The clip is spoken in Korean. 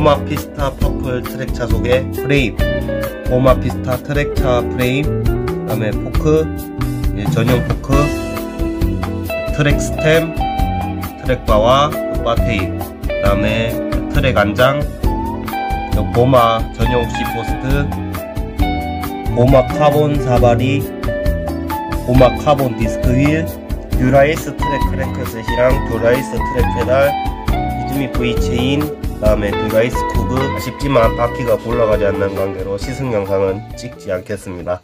BOMA Pista purple 트랙 차 소개. 프레임. BOMA Pista 트랙 차 프레임. 그 다음에 포크. 예, 전용 포크. 트랙 stem 트랙 바와 바 테이프. 그 다음에 트랙 안장. 요 BOMA 전용 seatpost. BOMA 카본 삼발이 BOMA 카본 디스크 휠. Dura-Ace 트랙 crankset이랑 Dura-Ace 트랙 페달. Izumi V 체인. 그 다음에 Dura-Ace cog 아쉽지만 바퀴가 굴러가지 않는 관계로 시승 영상은 찍지 않겠습니다